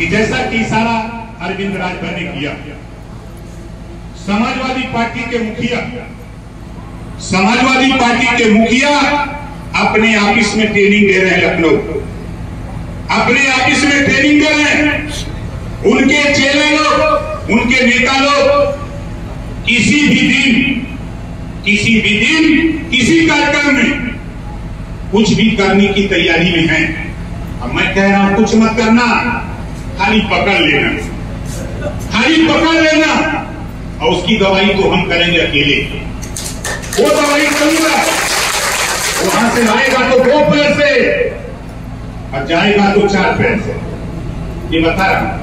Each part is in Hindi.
कि जैसा कि इशारा अरविंद राजभर ने किया। समाजवादी पार्टी के मुखिया, समाजवादी पार्टी के मुखिया अपने ऑफ़िस में ट्रेनिंग दे रहे हैं लखनऊ। अपने ऑफ़िस में ट्रेनिंग दे रहे हैं। उनके चेले लोग, उनके नेता लोग, किसी भी दिन, किसी भी दिन, किसी कार्यक्रम में कुछ भी करने की तैयारी में है। अब मैं कह रहा हूँ, कुछ मत करना। खाली पकड़ लेना। खाली पकड़ लेना। और उसकी दवाई तो हम करेंगे अकेले। वो दवाई करूँगा वहाँ से आएगा तो दो पैर से। और जाएगा तो चार पैर से। ये बता रहा हूँ।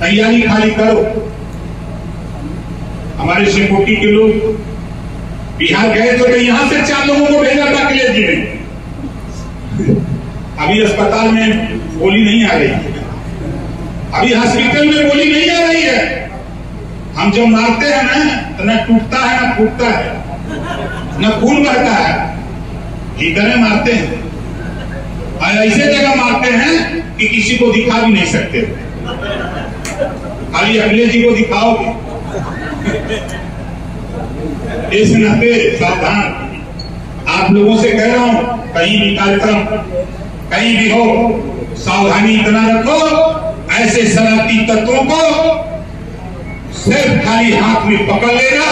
तैयारी खाली करो। हमारे शिवकोटी के लोग बिहार गए तो यहाँ से चार लोगों को भेजा था अखिलेश जी ने अभी अस्पताल में गोली नहीं आ रही अभी हॉस्पिटल में गोली नहीं आ रही है। हम जब मारते हैं ना तो न टूटता है, ना फूटता है। न खून बहता है। भीतर मारते हैं। और ऐसे जगह मारते हैं कि किसी को दिखा भी नहीं सकते। खाली अखिलेश जी को दिखाओगे। इस नाते सावधान। आप लोगों से कह रहा हूँ, कहीं भी कार्यक्रम, कहीं भी हो, सावधानी इतना रखो। ऐसे शरारती तत्वों को सिर्फ़ खाली हाथ में पकड़ लेना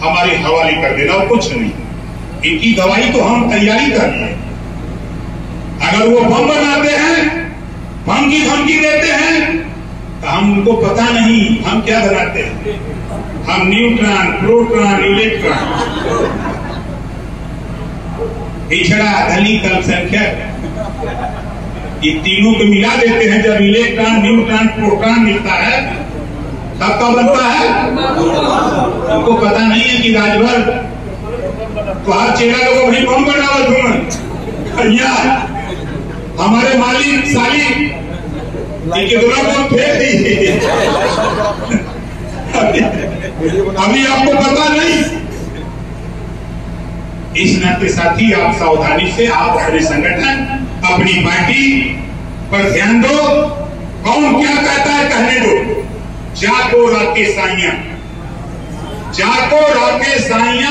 हमारे हवाले कर देना कुछ नहीं। इनकी दवाई तो हम तैयारी कर रहे हैं। अगर वो बम बनाते हैं बम की धमकी देते हैं तो हम उनको पता नहीं हम क्या बनाते हैं। हम न्यूट्रॉन, प्रोट्रॉन, इलेक्ट्रॉन। पिछड़ा दलित अल्पसंख्यक ये तीनों को मिला देते हैं। जब इलेक्ट्रॉन, न्यूट्रॉन, प्रोटॉन मिलता है तब का बनता है? उनको पता नहीं है कि राजभर तो हर चेहरा लोगों वही बम बनावत हूँ यार हमारे मालिक साली। कितना बम फेंक दी। अभी आपको पता नहीं। इस नाते साथी, आप सावधानी से आप अपने संगठन अपनी पार्टी पर ध्यान दो। कौन क्या कहता है कहने दो। जाको राके साइया जाको राके साइया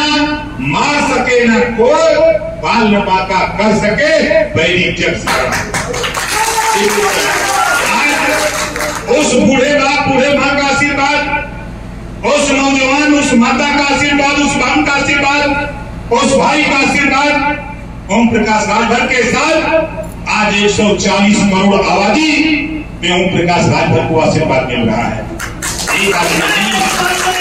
मार सके न कोई, बाल न बाका कर सके, बैरी जग उस बूढ़े बाप, बूढ़े माँ का आशीर्वाद, उस नौजवान, उस माता का आशीर्वाद, उस बहन का आशीर्वाद, उस भाई का आशीर्वाद, ओम प्रकाश राजभर के साथ आज 140 करोड़ आबादी में ओम प्रकाश राजभर को आशीर्वाद मिल रहा है। एक आदमी